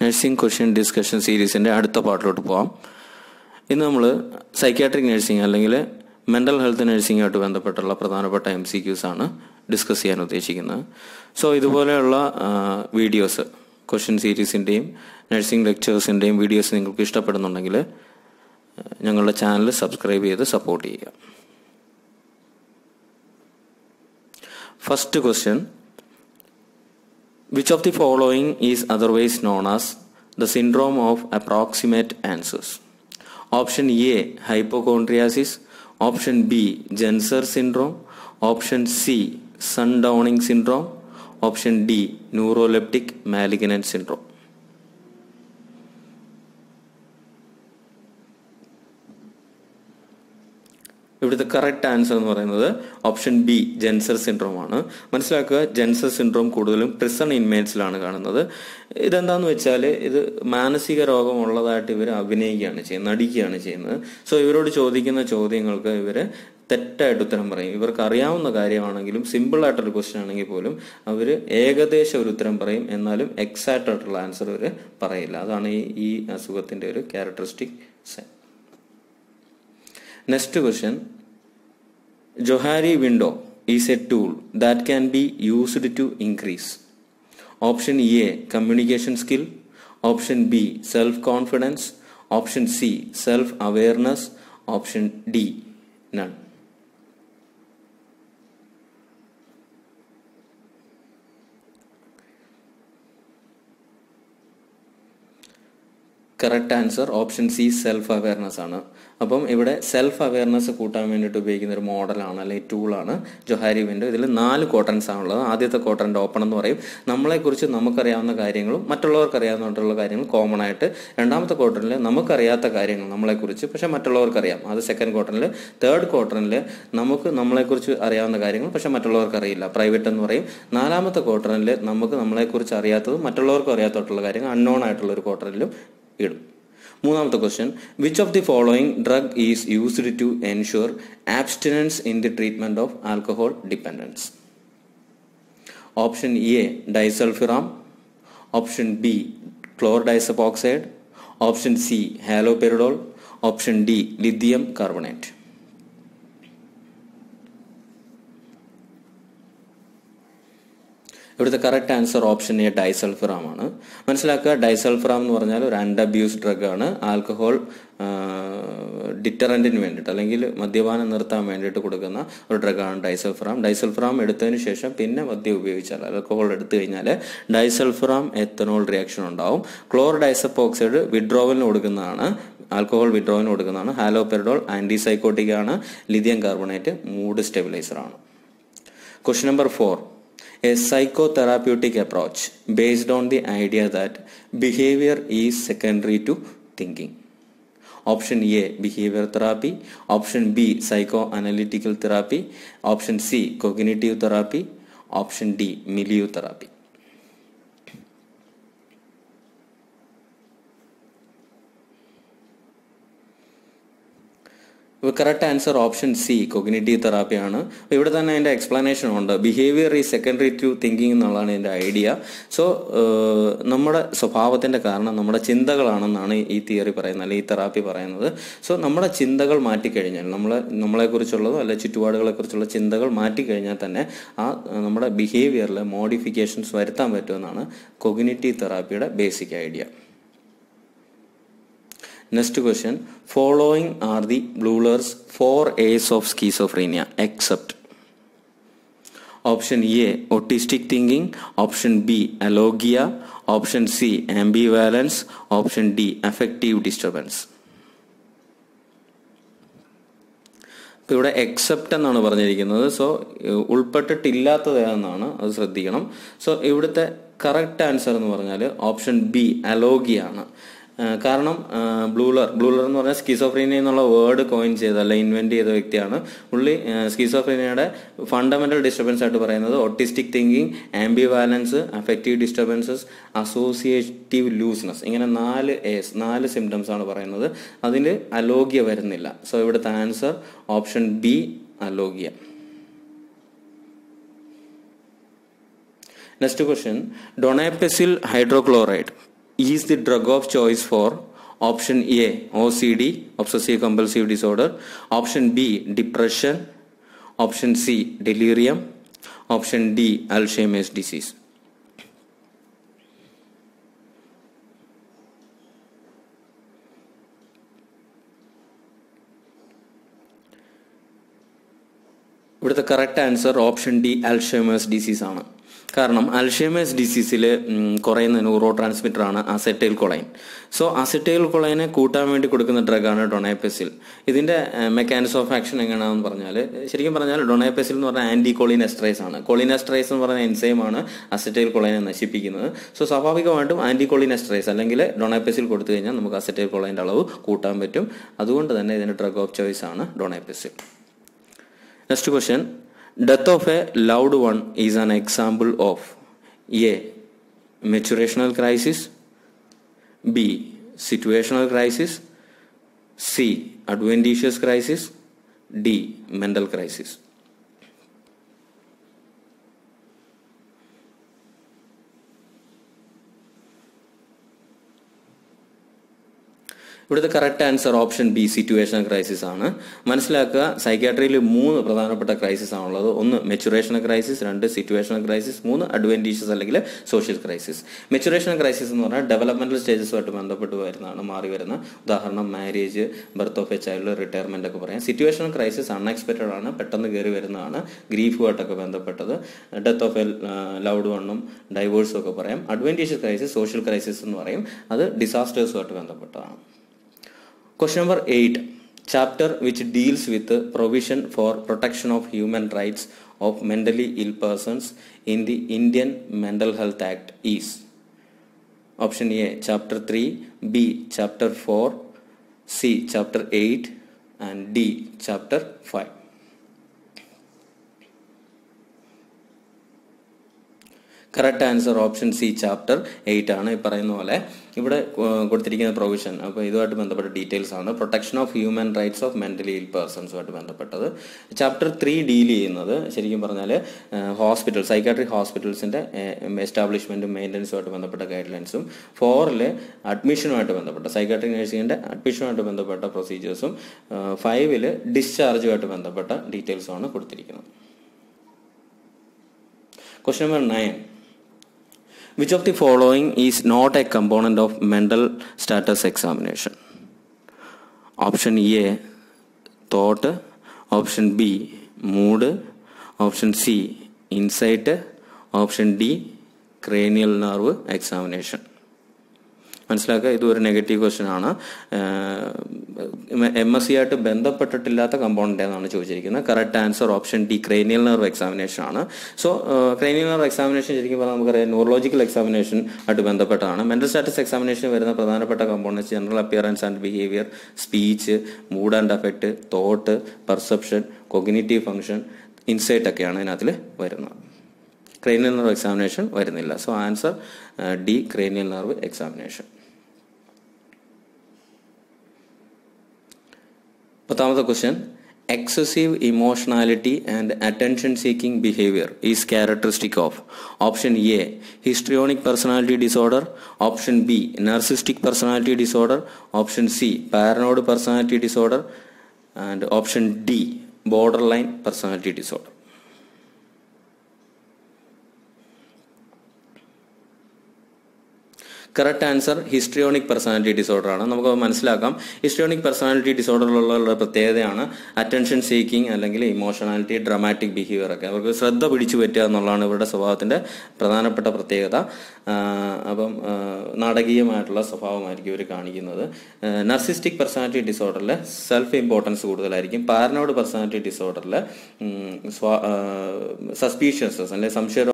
Nursing question discussion സീരീസിന്റെ അടുത്ത പാർട്ടിലോട്ട് പോകാം ഇന്ന് നമ്മൾ സൈക്യാട്രിക് നഴ്സിംഗ് അല്ലെങ്കിൽ മെന്റൽ ഹെൽത്ത് നഴ്സിംഗുമായിട്ട് ബന്ധപ്പെട്ടുള്ള പ്രധാനപ്പെട്ട എം സി ക്യൂസ് ആണ് ഡിസ്കസ് ചെയ്യാൻ ഉദ്ദേശിക്കുന്നത്. സോ ഇതുപോലെയുള്ള വീഡിയോസ് ക്വസ്റ്റ്യൻ സീരീസിന്റെയും നഴ്സിംഗ് ലെക്ചേഴ്സിന്റെയും വീഡിയോസ് നിങ്ങൾക്ക് ഇഷ്ടപ്പെടുന്നുണ്ടെങ്കിൽ ഞങ്ങളുടെ ചാനൽ സബ്സ്ക്രൈബ് ചെയ്ത് സപ്പോർട്ട് ചെയ്യുക. First question Which of the following is otherwise known as the syndrome of approximate answers? Option A hypochondriasis, option B Jenser syndrome, option C sundowning syndrome, option D neuroleptic malignant syndrome. ഇവിടുത്തെ correct answer എന്ന് പറയുന്നത് option B ജെൻസർ syndrome ആണ്. മനസ്സിലാക്കുക ജെൻസർ syndrome കൂടുതലും prison ഇൻമേറ്റ്സിലാണ് കാണുന്നത്. ഇതെന്താന്ന് വെച്ചാൽ ഇത് മാനസിക രോഗമുള്ളതായിട്ട് ഇവർ അഭിനയിക്കുകയാണ് ചെയ്യുന്നത് നടിക്കുകയാണ് ചെയ്യുന്നത്. സോ ഇവരോട് ചോദിക്കുന്ന ചോദ്യങ്ങൾക്ക് ഇവർ തെറ്റായിട്ട് ഉത്തരം പറയും. ഇവർക്ക് അറിയാവുന്ന കാര്യമാണെങ്കിലും സിമ്പിൾ ആയിട്ടൊരു ക്വസ്റ്റ്യൻ ആണെങ്കിൽ പോലും അവർ ഏകദേശം ഒരു ഉത്തരം പറയും. എന്നാലും എക്സാക്റ്റ് ആയിട്ടുള്ള ആൻസർ ഇവർ പറയില്ല. അതാണ് ഈ ഈ അസുഖത്തിന്റെ ഒരു characteristic sign next question. Johari window is a tool that can be used to increase. Option A communication skill. Option B self confidence. Option C self awareness. Option D none. Correct answer option C self awareness ആണ്. അപ്പം ഇവിടെ self awareness കൂട്ടാൻ വേണ്ടിയിട്ട് ഉപയോഗിക്കുന്ന ഒരു മോഡലാണ് അല്ലെങ്കിൽ ടൂളാണ് ജൊഹാരി വിൻഡോ ഇതിൽ നാല് ക്വാർട്ടൻസ് ആണുള്ളത് ആദ്യത്തെ കോട്ടന്റെ ഓപ്പൺ എന്ന് പറയും. നമ്മളെക്കുറിച്ച് നമുക്കറിയാവുന്ന കാര്യങ്ങളും മറ്റുള്ളവർക്ക് അറിയാവുന്നതായിട്ടുള്ള കാര്യങ്ങൾ കോമൺ ആയിട്ട് രണ്ടാമത്തെ ക്വാർട്ടറിൽ നമുക്കറിയാത്ത കാര്യങ്ങൾ നമ്മളെക്കുറിച്ച് പക്ഷെ മറ്റുള്ളവർക്ക് അറിയാം അത് സെക്കൻഡ് ക്വാർട്ടറിൽ തേർഡ് ക്വാർട്ടറിൽ നമുക്ക് നമ്മളെക്കുറിച്ച് അറിയാവുന്ന കാര്യങ്ങൾ പക്ഷെ മറ്റുള്ളവർക്ക് അറിയില്ല പ്രൈവറ്റ് എന്ന് പറയും. നാലാമത്തെ ക്വാർട്ടറിൽ നമുക്ക് നമ്മളെക്കുറിച്ച് അറിയാത്തതും മറ്റുള്ളവർക്കും അറിയാത്തതായിട്ടുള്ള കാര്യങ്ങൾ അൺനോൺ ആയിട്ടുള്ള ഒരു ക്വാർട്ടറിലും ഇടും. മൂന്നാമത്തെ question which of the following drug is used to ensure abstinence in the treatment of alcohol dependence option A disulfiram option B chlordiazepoxide option C haloperidol option D lithium carbonate ഇവിടുത്തെ correct answer option A disulfiram ആണ്. മനസ്സിലാക്കുക ഡൈസൾഫറാം എന്ന് പറഞ്ഞാൽ ഒരു അൺഅബ്യൂസ് drug ആണ്. Alcohol ഡിറ്ററന്റിന് വേണ്ടിയിട്ട് അല്ലെങ്കിൽ മദ്യപാനം നിർത്താൻ വേണ്ടിയിട്ട് കൊടുക്കുന്ന ഒരു ഡ്രഗാണ് ഡൈസൾഫറാം ഡൈസൾഫറാം എടുത്തതിന് ശേഷം പിന്നെ മദ്യം ഉപയോഗിച്ചാൽ ആൽക്കഹോൾ എടുത്തു കഴിഞ്ഞാൽ ഡൈസൾഫറാം എത്തനോൾ റിയാക്ഷൻ ഉണ്ടാവും. ക്ലോർ ഡൈസപ്പോക്സൈഡ് വിഡ്രോവലിന് കൊടുക്കുന്നതാണ് ആൽക്കഹോൾ വിഡ്രോവലിന് കൊടുക്കുന്നതാണ്. ഹാലോപെരിഡോൾ ആന്റിസൈക്കോട്ടിക് ആണ്. ലിഥിയം കാർബണേറ്റ് മൂഡ് സ്റ്റെബിലൈസർ ആണ്. Question number four a psychotherapeutic approach based on the idea that behavior is secondary to thinking. Option A behavior therapy, option B psychoanalytical therapy, option C cognitive therapy, option D milieu therapy. Correct answer option C cognitive തെറാപ്പിയാണ് ഇവിടെ തന്നെ അതിന്റെ explanation ഉണ്ട്. Behaviour ഈ secondary to thinking എന്നുള്ളതാണ് എന്റെ idea so നമ്മുടെ സ്വഭാവത്തിന്റെ കാരണം നമ്മുടെ ചിന്തകളാണെന്നാണ് ഈ തിയറി പറയുന്നത് അല്ലെങ്കിൽ ഈ തെറാപ്പി പറയുന്നത്. സോ നമ്മുടെ ചിന്തകൾ മാറ്റിക്കഴിഞ്ഞാൽ നമ്മളെ നമ്മളെക്കുറിച്ചുള്ളതോ അല്ലെ ചുറ്റുപാടുകളെ കുറിച്ചുള്ള ചിന്തകൾ മാറ്റിക്കഴിഞ്ഞാൽ തന്നെ ആ നമ്മുടെ ബിഹേവിയറിൽ മോഡിഫിക്കേഷൻസ് വരുത്താൻ പറ്റുമെന്നാണ് cognitive തെറാപ്പിയുടെ basic idea next question following are the Bleuler's four A's of schizophrenia except option A autistic thinking option B alogia option C ambivalence option D affective disturbance ഇവിടെ എക്സെപ്റ്റ് എന്നാണ് പറഞ്ഞിരിക്കുന്നത്. സോ ഉൾപ്പെട്ടിട്ടില്ലാത്തതാണെന്നാണ് അത് ശ്രദ്ധിക്കണം. So ഇവിടുത്തെ correct answer എന്ന് പറഞ്ഞാൽ option B അലോഗിയാണ് കാരണം ബ്ലൂലർ ബ്ലൂലർ എന്ന് പറഞ്ഞാൽ സ്കിസോഫ്രീനിയ എന്നുള്ള വേർഡ് കോയിൻ ചെയ്ത അല്ല ഇൻവെന്റ് ചെയ്ത വ്യക്തിയാണ്. പുള്ളി സ്കിസോഫ്രീനിയയുടെ ഫണ്ടമെന്റൽ ഡിസ്റ്റർബൻസ് ആയിട്ട് പറയുന്നത് autistic thinking ambivalence affective disturbances associative looseness ഇങ്ങനെ നാല് എസ് നാല് സിംറ്റംസ് ആണ് പറയുന്നത്. അതിന് അലോഗ്യ വരുന്നില്ല. സോ ഇവിടുത്തെ answer option B alogia. Next question donepezil hydrochloride is the drug of choice for option A O C D obsessive compulsive disorder option B depression option C delirium option D Alzheimer's disease ഇവിടുത്തെ correct answer option D Alzheimer's disease ആണ് കാരണം Alzheimer's ഡിസീസിൽ കുറയുന്ന neurotransmitter ആണ് acetylcholine so അസെറ്റൈൽ കൊളൈനെ കൂട്ടാൻ വേണ്ടി കൊടുക്കുന്ന ഡ്രഗാണ് ഡൊണേപ്പെസിൽ ഇതിന്റെ മെക്കാനിസം ഓഫ് ആക്ഷൻ എങ്ങനെയാണെന്ന് പറഞ്ഞാൽ ശരിക്കും പറഞ്ഞാൽ ഡൊണേപ്പെസിൽ എന്ന് പറഞ്ഞാൽ ആന്റി കോളിൻ എസ്ട്രേസ് ആണ്. കോളിൻ എസ്ട്രേസ് എന്ന് പറയുന്ന എൻസൈം ആണ് അസെറ്റൈൽ കൊളൈനെ നശിപ്പിക്കുന്നത്. സോ സ്വാഭാവികമായിട്ടും ആന്റി കോളിൻ എസ്ട്രേസ് അല്ലെങ്കിൽ ഡൊണേപ്പെസിൽ കൊടുത്തു കഴിഞ്ഞാൽ നമുക്ക് അസെറ്റൈൽ കൊളൈന്റെ അളവ് കൂട്ടാൻ പറ്റും. അതുകൊണ്ട് തന്നെ ഇതിന്റെ ഡ്രഗ് ഓഫ് ചോയ്സ് ആണ് donepezil next question Death of a loved one is an example of A. Maturational crisis B. Situational crisis C. Adventitious crisis D. Mental crisis ഇവിടുത്തെ correct answer option B situation crisis ആണ്. മനസ്സിലാക്കുക സൈക്കാട്രിയിൽ മൂന്ന് പ്രധാനപ്പെട്ട crisis ആണുള്ളത്. ഒന്ന് maturation crisis രണ്ട് situation crisis മൂന്ന് അഡ്വന്റീഷ്യസ് അല്ലെങ്കിൽ സോഷ്യൽ ക്രൈസിസ് മെച്ചുറേഷൻ ക്രൈസിസ് എന്ന് പറഞ്ഞാൽ ഡെവലപ്മെന്റൽ സ്റ്റേജസുമായിട്ട് ബന്ധപ്പെട്ട് വരുന്നതാണ് മാറി വരുന്ന. ഉദാഹരണം marriage birth of a child retirement ഒക്കെ പറയാം. സിറ്റുവേഷൻ ക്രൈസിസ് അൺഎക്സ്പെക്റ്റഡ് ആണ് പെട്ടെന്ന് കയറി വരുന്നതാണ് ഗ്രീഫുമായിട്ടൊക്കെ ബന്ധപ്പെട്ടത്. ഡെത്ത് ഓഫ് എ ലൗഡ് വണ്ണും ഡൈവോഴ്സും ഒക്കെ പറയാം. അഡ്വന്റീഷ്യസ് ക്രൈസിസ് സോഷ്യൽ ക്രൈസിസ് എന്ന് പറയും. അത് ഡിസാസ്റ്റേഴ്സുമായിട്ട് ബന്ധപ്പെട്ടതാണ്. Question number 8. Chapter which deals with the provision for protection of human rights of mentally ill persons in the Indian Mental Health Act is Option A, Chapter 3, B, Chapter 4, C, Chapter 8, and D, Chapter 5. Correct answer option C chapter eight ആണ് ഈ പറയുന്ന പോലെ. ഇവിടെ കൊടുത്തിരിക്കുന്ന provision അപ്പോൾ ഇതുമായിട്ട് ബന്ധപ്പെട്ട details ആണ്. Protection of human rights of mentally ill പേഴ്സൺസുമായിട്ട് ബന്ധപ്പെട്ടത്. ചാപ്റ്റർ ത്രീ ഡീൽ ചെയ്യുന്നത് ശരിക്കും പറഞ്ഞാൽ ഹോസ്പിറ്റൽ സൈക്കാട്രിക് ഹോസ്പിറ്റൽസിന്റെ എസ്റ്റാബ്ലിഷ്മെന്റും മെയിന്റനൻസുമായിട്ട് ബന്ധപ്പെട്ട ഗൈഡ് ലൈൻസും ഫോറിൽ അഡ്മിഷനുമായിട്ട് ബന്ധപ്പെട്ട സൈക്കാട്രിക് നഴ്സിംഗിന്റെ അഡ്മിഷനുമായിട്ട് ബന്ധപ്പെട്ട പ്രൊസീജിയേഴ്സും ഫൈവിൽ ഡിസ്ചാർജുമായിട്ട് ബന്ധപ്പെട്ട ഡീറ്റെയിൽസുമാണ് കൊടുത്തിരിക്കുന്നത്. Question number 9. Which of the following is not a component of mental status examination? Option A, thought. Option B, mood. Option C, insight. Option D, cranial nerve examination. മനസ്സിലാക്കുക ഇതൊരു നെഗറ്റീവ് ക്വസ്റ്റ്യൻ ആണ്. M S C ആയിട്ട് ബന്ധപ്പെട്ടിട്ടില്ലാത്ത component എന്നാണ് ചോദിച്ചിരിക്കുന്നത്. Correct answer option D cranial nerve examination ആണ്. So cranial nerve examination ശരിക്കും പറഞ്ഞാൽ നമുക്കറിയാം ന്യൂറോളജിക്കൽ എക്സാമിനേഷൻ ആയിട്ട് ബന്ധപ്പെട്ടതാണ്. മെന്റൽ സ്റ്റാറ്റസ് എക്സാമിനേഷൻ വരുന്ന പ്രധാനപ്പെട്ട components general appearance and behaviour speech mood and affect thought perception cognitive function insight ഒക്കെയാണ് ഇതിനകത്തിൽ വരുന്നത്. ക്രൈനിയൽ നെർവ് എക്സാമിനേഷൻ വരുന്നില്ല. So answer D cranial nerve examination പത്താമത്തെ question excessive emotionality and attention seeking behaviour is characteristic of option A histrionic personality disorder option B narcissistic personality disorder option C paranoid personality disorder and option D borderline personality disorder correct answer histrionic personality disorder ആണ് നമുക്ക് മനസ്സിലാക്കാം. Histrionic personality ഡിസോർഡറിലുള്ള പ്രത്യേകതയാണ് attention seeking അല്ലെങ്കിൽ emotionality dramatic behaviour ഒക്കെ. അവർക്ക് ശ്രദ്ധ പിടിച്ചു പറ്റുക എന്നുള്ളതാണ് ഇവരുടെ സ്വഭാവത്തിന്റെ പ്രധാനപ്പെട്ട പ്രത്യേകത. അപ്പം നാടകീയമായിട്ടുള്ള സ്വഭാവമായിരിക്കും ഇവർ കാണിക്കുന്നത്. നർസിസ്റ്റിക് പേഴ്സണാലിറ്റി ഡിസോർഡറിൽ സെൽഫ് ഇമ്പോർട്ടൻസ് കൂടുതലായിരിക്കും. പാരനോഡ് പേഴ്സണാലിറ്റി ഡിസോർഡറിൽ സസ്പീഷ്യസ് അല്ലെങ്കിൽ സംശയ